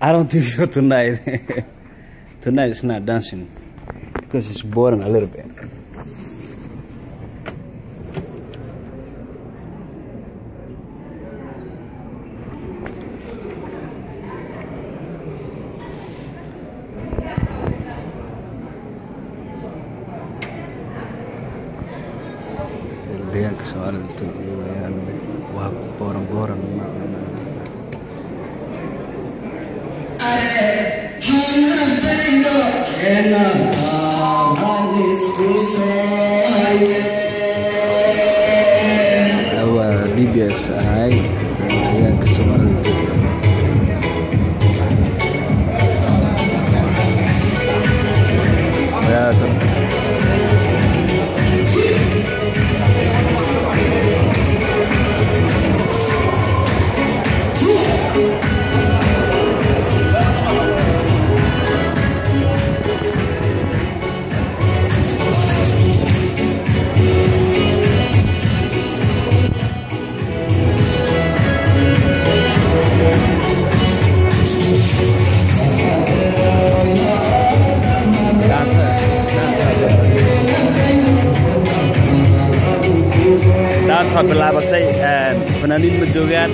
I don't think so tonight. tonight it's not dancing because it's boring a little bit. deegaanka soomaalida Itoobiya weeyaan waa booran waa DBS ahay maanta waa bilaabatay ehm, fanaaniin ma joogaan?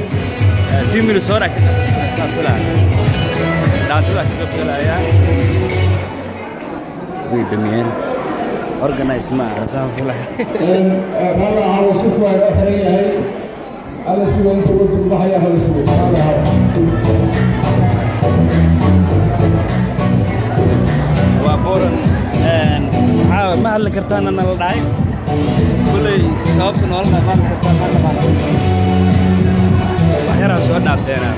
Ehm, Tiimilisora dhaantidaa ka qabgalayaa way damiyeen. Organize ma aragtaa fula maala halo suf waa ka xiran yahay. Ala suga inta uga dulbaxaya hala suga waa boran ehm, waxaa ma hadli kartaana nala dhahay? sababta noola dhaqaami kartaa ma dhaqaaqo waxyaraa soo dhaabteena